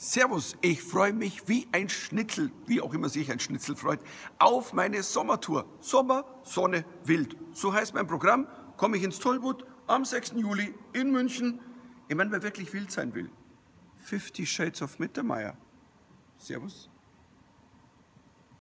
Servus, ich freue mich wie ein Schnitzel, wie auch immer sich ein Schnitzel freut, auf meine Sommertour. Sommer, Sonne, Wild. So heißt mein Programm. Komme ich ins Tollwood am 6. Juli in München. Ich meine, wer wirklich wild sein will. 50 Shades of Mittermeier. Servus.